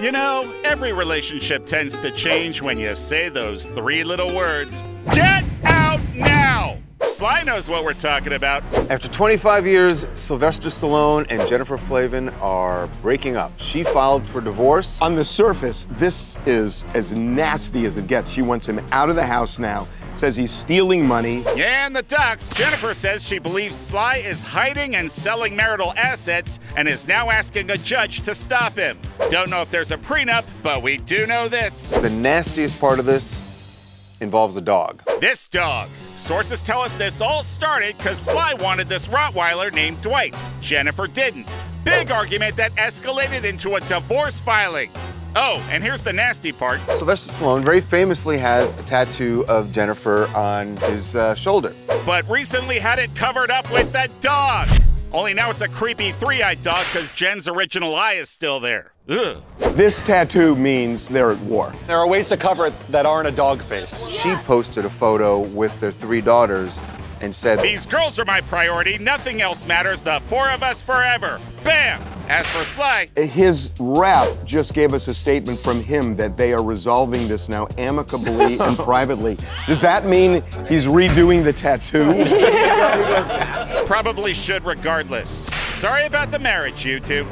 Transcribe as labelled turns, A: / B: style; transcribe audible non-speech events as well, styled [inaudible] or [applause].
A: You know, every relationship tends to change when you say those three little words Get out now! Sly knows what we're talking about.
B: After 25 years, Sylvester Stallone and Jennifer Flavin are breaking up. She filed for divorce.
C: On the surface, this is as nasty as it gets. She wants him out of the house now, says he's stealing money.
A: Yeah, in the Ducks, Jennifer says she believes Sly is hiding and selling marital assets and is now asking a judge to stop him. Don't know if there's a prenup, but we do know this.
B: The nastiest part of this involves a dog.
A: This dog. Sources tell us this all started because Sly wanted this Rottweiler named Dwight. Jennifer didn't. Big argument that escalated into a divorce filing. Oh, and here's the nasty part.
B: Sylvester Stallone very famously has a tattoo of Jennifer on his uh, shoulder.
A: But recently had it covered up with that dog. Only now it's a creepy three-eyed dog because Jen's original eye is still there. Ugh.
C: This tattoo means they're at war.
D: There are ways to cover it that aren't a dog face.
B: She posted a photo with their three daughters and said,
A: These girls are my priority. Nothing else matters. The four of us forever. Bam! As for Sly,
C: His rep just gave us a statement from him that they are resolving this now amicably [laughs] and privately. Does that mean he's redoing the tattoo? [laughs]
A: probably should regardless. Sorry about the marriage, you two.